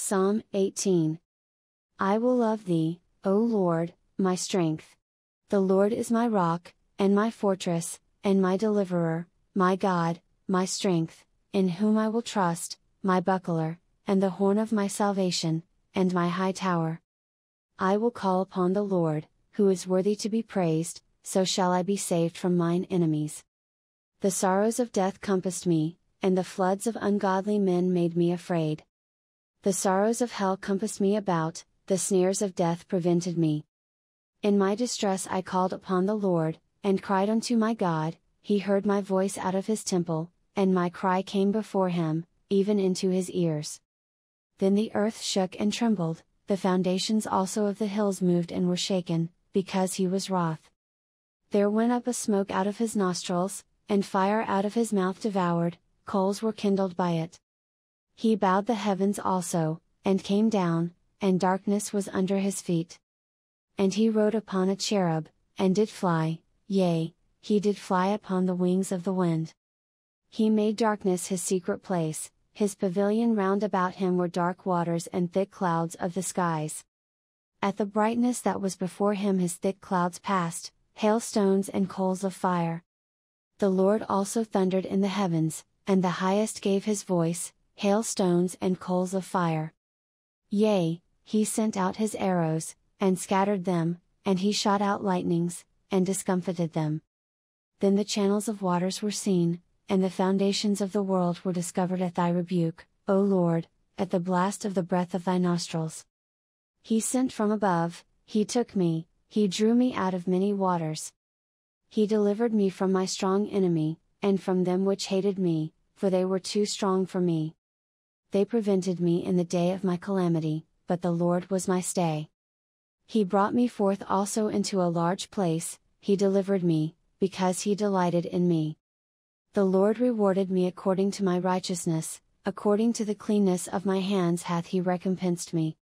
Psalm 18. I will love thee, O Lord, my strength. The Lord is my rock, and my fortress, and my deliverer, my God, my strength, in whom I will trust, my buckler, and the horn of my salvation, and my high tower. I will call upon the Lord, who is worthy to be praised, so shall I be saved from mine enemies. The sorrows of death compassed me, and the floods of ungodly men made me afraid. The sorrows of hell compassed me about, the snares of death prevented me. In my distress I called upon the Lord, and cried unto my God, he heard my voice out of his temple, and my cry came before him, even into his ears. Then the earth shook and trembled, the foundations also of the hills moved and were shaken, because he was wroth. There went up a smoke out of his nostrils, and fire out of his mouth devoured, coals were kindled by it. He bowed the heavens also, and came down, and darkness was under his feet. And he rode upon a cherub, and did fly, yea, he did fly upon the wings of the wind. He made darkness his secret place, his pavilion round about him were dark waters and thick clouds of the skies. At the brightness that was before him his thick clouds passed, hailstones and coals of fire. The Lord also thundered in the heavens, and the highest gave his voice, hailstones and coals of fire. Yea, he sent out his arrows, and scattered them, and he shot out lightnings, and discomfited them. Then the channels of waters were seen, and the foundations of the world were discovered at thy rebuke, O Lord, at the blast of the breath of thy nostrils. He sent from above, he took me, he drew me out of many waters. He delivered me from my strong enemy, and from them which hated me, for they were too strong for me. They prevented me in the day of my calamity, but the Lord was my stay. He brought me forth also into a large place, he delivered me, because he delighted in me. The Lord rewarded me according to my righteousness, according to the cleanness of my hands hath he recompensed me.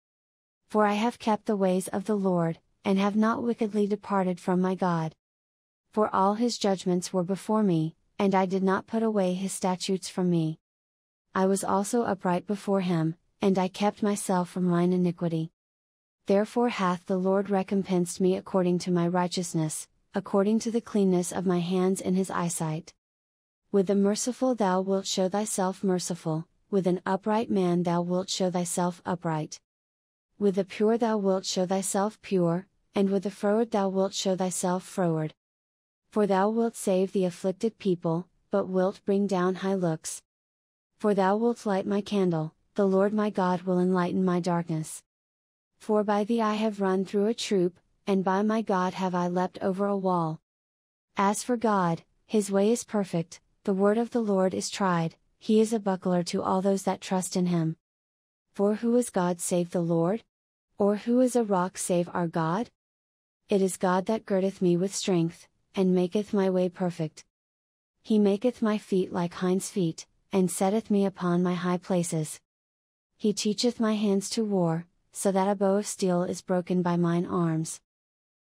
For I have kept the ways of the Lord, and have not wickedly departed from my God. For all his judgments were before me, and I did not put away his statutes from me. I was also upright before him, and I kept myself from mine iniquity. Therefore hath the Lord recompensed me according to my righteousness, according to the cleanness of my hands in his eyesight. With the merciful thou wilt show thyself merciful, with an upright man thou wilt show thyself upright. With the pure thou wilt show thyself pure, and with the froward thou wilt show thyself froward. For thou wilt save the afflicted people, but wilt bring down high looks. For thou wilt light my candle, the Lord my God will enlighten my darkness. For by thee I have run through a troop, and by my God have I leapt over a wall. As for God, his way is perfect, the word of the Lord is tried, he is a buckler to all those that trust in him. For who is God save the Lord? Or who is a rock save our God? It is God that girdeth me with strength, and maketh my way perfect. He maketh my feet like hinds' feet, and setteth me upon my high places. He teacheth my hands to war, so that a bow of steel is broken by mine arms.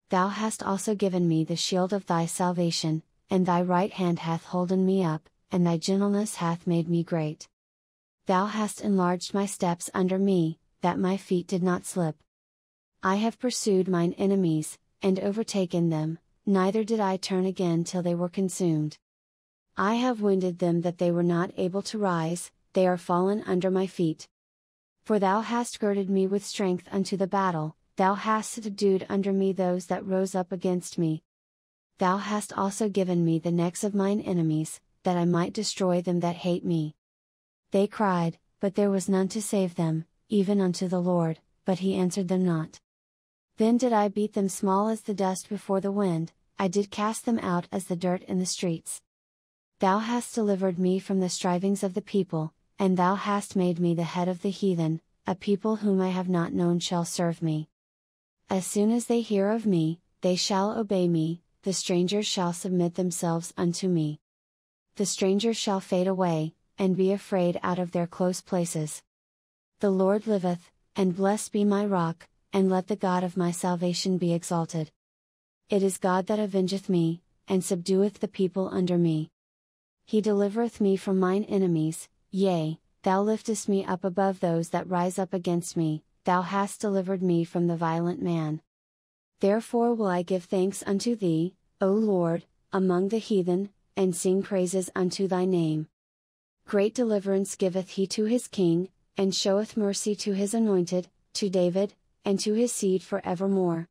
Thou hast also given me the shield of thy salvation, and thy right hand hath holden me up, and thy gentleness hath made me great. Thou hast enlarged my steps under me, that my feet did not slip. I have pursued mine enemies, and overtaken them, neither did I turn again till they were consumed. I have wounded them that they were not able to rise, they are fallen under my feet. For thou hast girded me with strength unto the battle, thou hast subdued under me those that rose up against me. Thou hast also given me the necks of mine enemies, that I might destroy them that hate me. They cried, but there was none to save them, even unto the Lord, but he answered them not. Then did I beat them small as the dust before the wind, I did cast them out as the dirt in the streets. Thou hast delivered me from the strivings of the people, and thou hast made me the head of the heathen, a people whom I have not known shall serve me. As soon as they hear of me, they shall obey me, the strangers shall submit themselves unto me. The strangers shall fade away, and be afraid out of their close places. The Lord liveth, and blessed be my rock, and let the God of my salvation be exalted. It is God that avengeth me, and subdueth the people under me. He delivereth me from mine enemies, yea, Thou liftest me up above those that rise up against me, Thou hast delivered me from the violent man. Therefore will I give thanks unto Thee, O Lord, among the heathen, and sing praises unto Thy name. Great deliverance giveth He to His King, and showeth mercy to His anointed, to David, and to His seed for evermore.